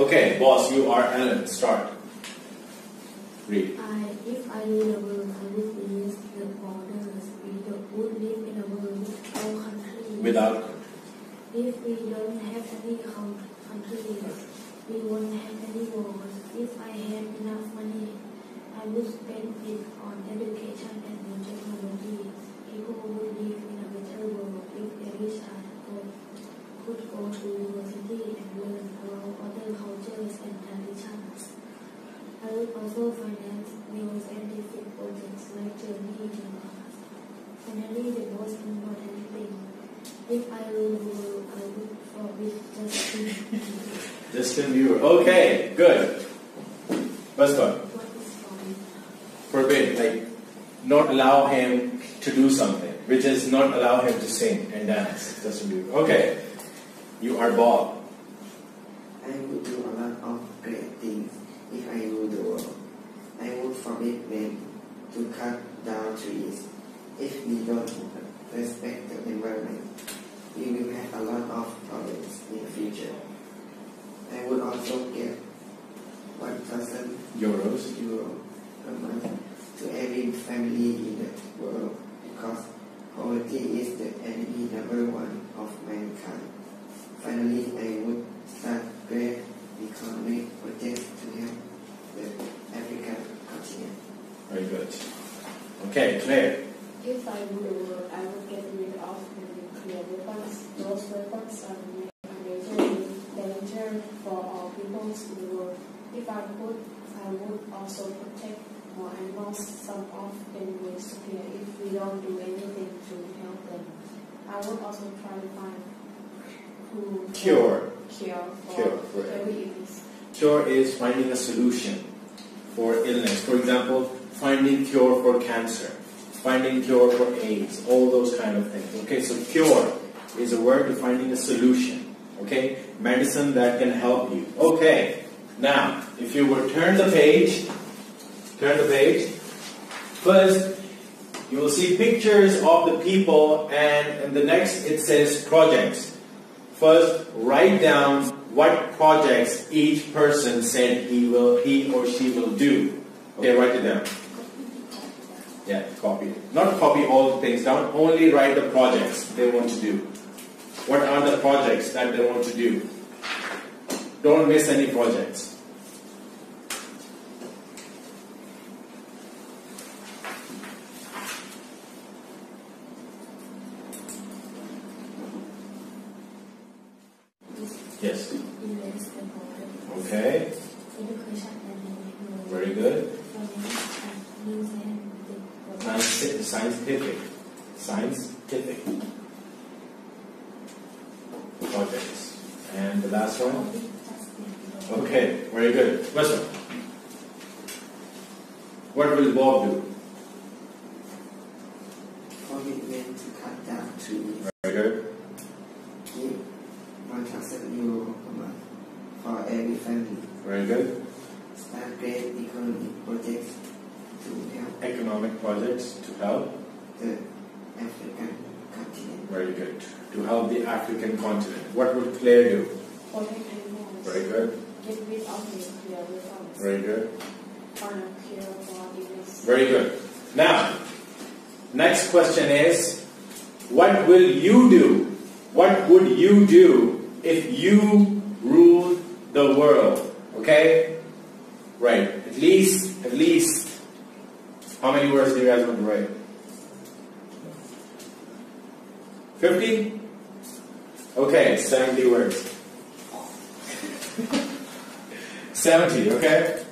Okay, boss, you are Ellen. Start. Read. I, if I rule the world, I would release the borders. We don't- would live in a world without countries. Without. country. If we don't have any coun- countries, we won't have any wars. Other cultures and traditions. I would also finance new scientific projects like Journey to Mars. Finally, the most important thing, if I the world, I would forbid. Justin Bieber. Okay, good. First one. what is forbid? Forbid, like, not allow him to do something, which is not allow him to sing and dance. Justin Bieber. Okay. You are Bob. I would do a lot of great things if I rule the world. I would forbid men to cut down trees. If we don't respect the environment, we will have a lot of problems in the future. I would also get 1,000 Euros. euro a month to every family in the world because poverty is the enemy number one of mankind. Finally, I would start great economic projects to help the African continent. Very good. Okay, Claire. If I rule the world, I would get rid of nuclear weapons. Those weapons are a major danger for all peoples in the world. If I could, I would also protect more animals. Some of them will disappear if we don't do anything to help them. I would also try to find who Cure. cure for Cure for every illness. Cure is finding a solution for illness. For example, finding cure for cancer, finding cure for AIDS, all those kind of things. Okay, so cure is a word to finding a solution. Okay, medicine that can help you. Okay, now if you would turn the page, turn the page. First, you will see pictures of the people, and in the next it says projects. First, write down what projects each person said he will, he or she will do. Okay, write it down. Yeah, copy. Not copy all the things down, only write the projects they want to do. What are the projects that they want to do? Don't miss any projects. Yes. Okay. Very good. Finance and new scientific projects. Science- Scientific. Scientific. Projects. And the last one? Okay, very good. One. What will Bob do? Forbid men to cut down trees. Very good. Give 1,000 euro a month for every family. Very good. Start great economic projects Economic projects to help. the African continent. Very good. To help the African continent. What would Claire do? Protect animals. Very good. Get rid of nuclear weapons. Very good. Find a cure for illness. Very good. Now, next question is, what will you do? What would you do if you ruled the world? Okay? Right. At least, at least, how many words do you guys want to write? 50? Okay, 70 words. 70, okay?